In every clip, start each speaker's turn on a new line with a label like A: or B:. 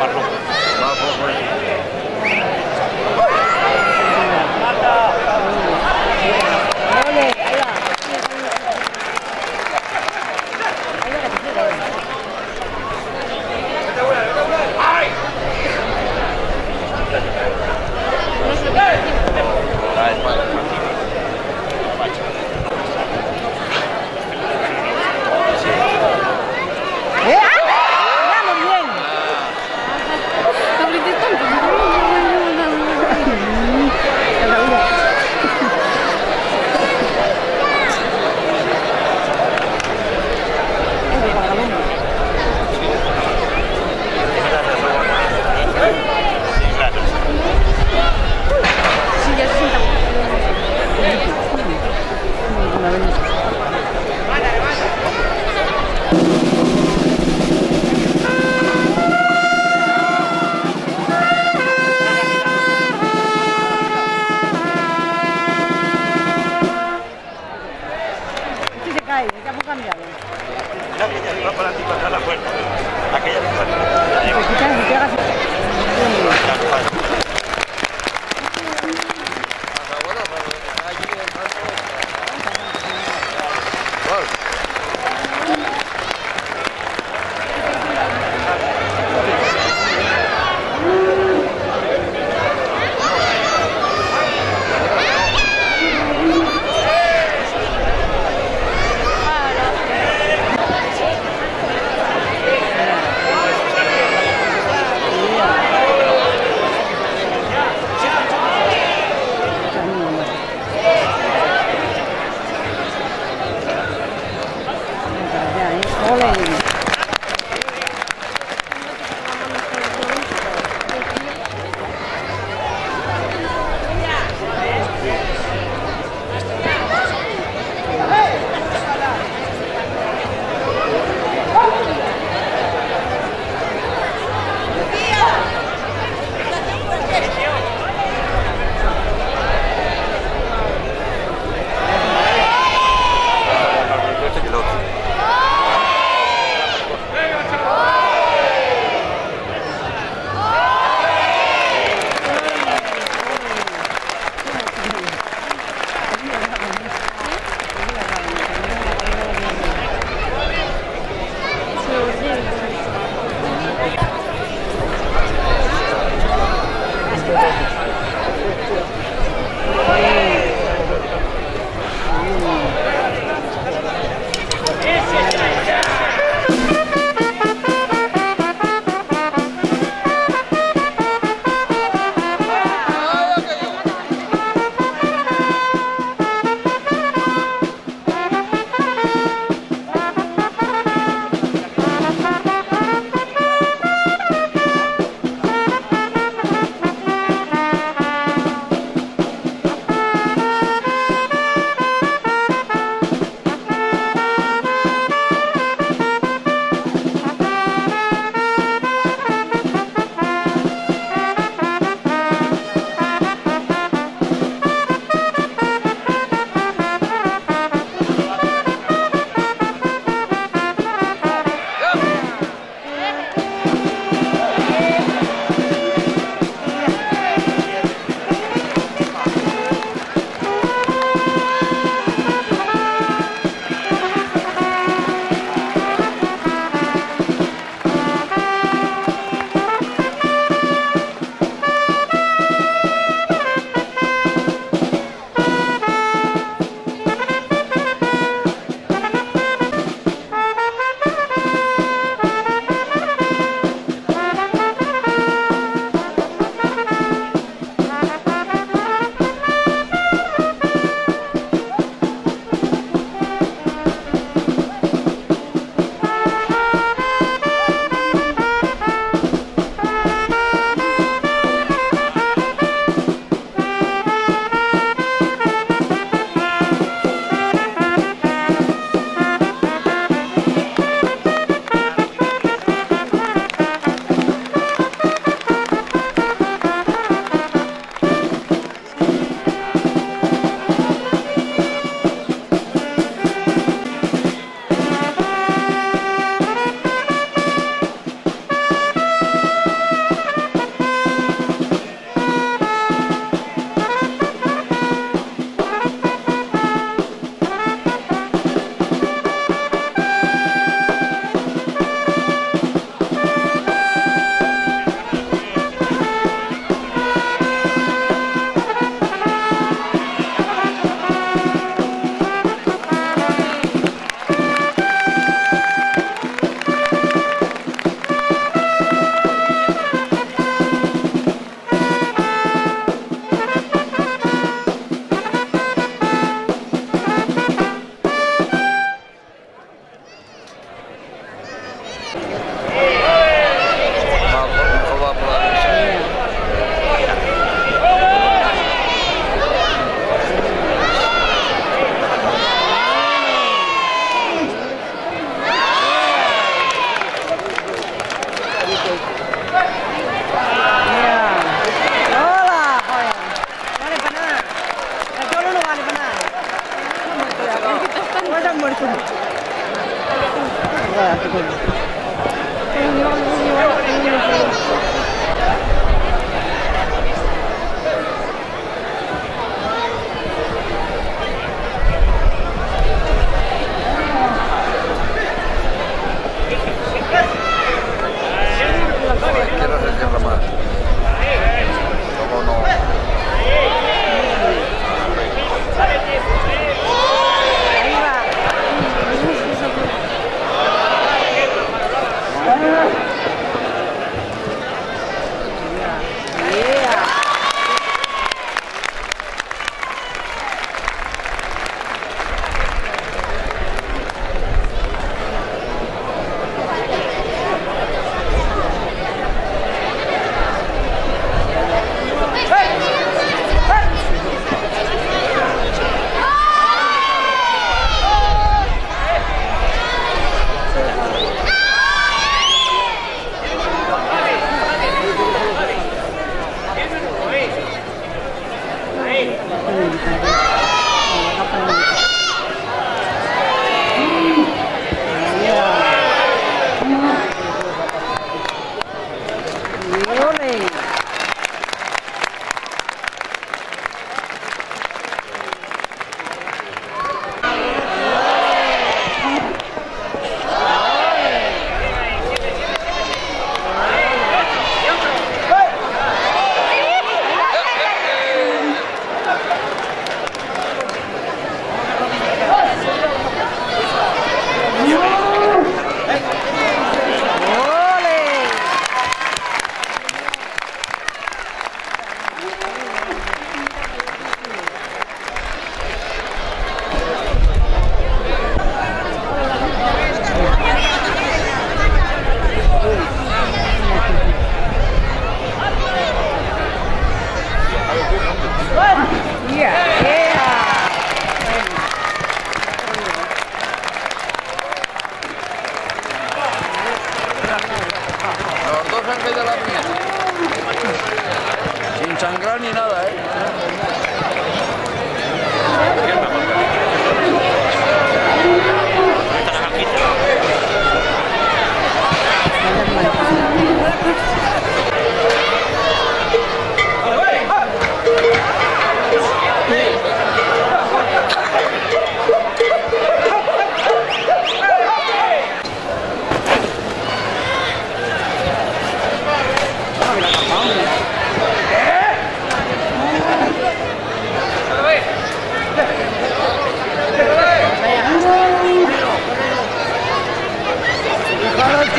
A: Parvão. Parvão,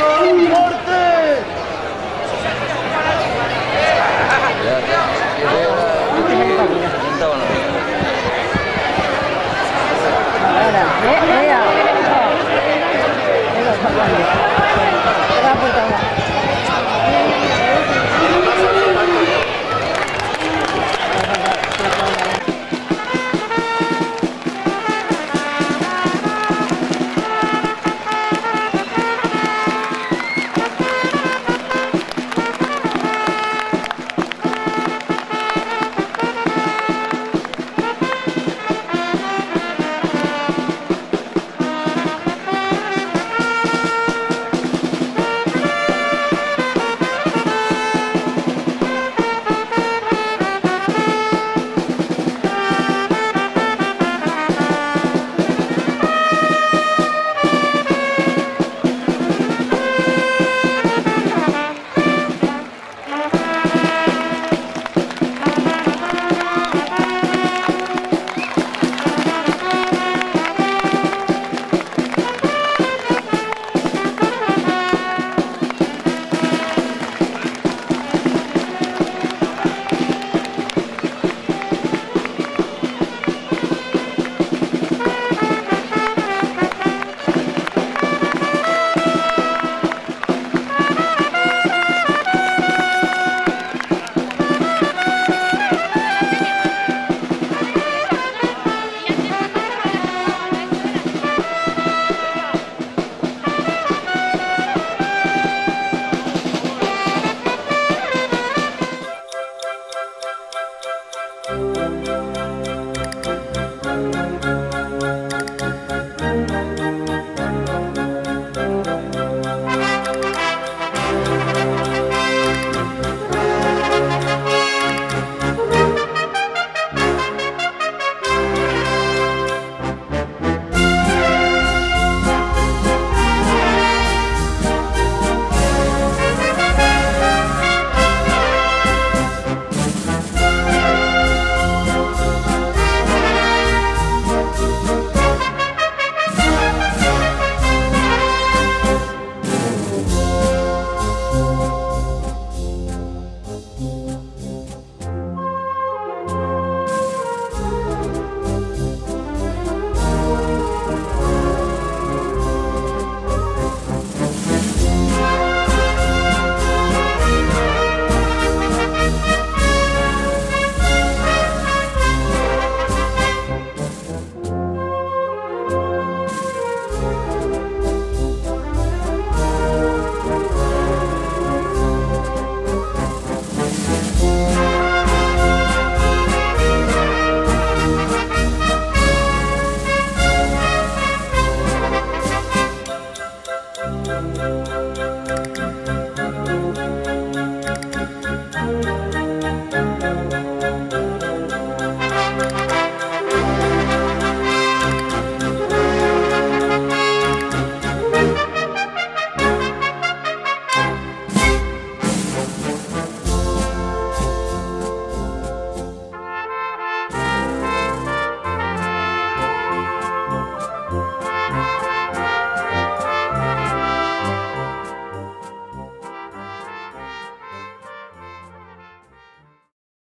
A: John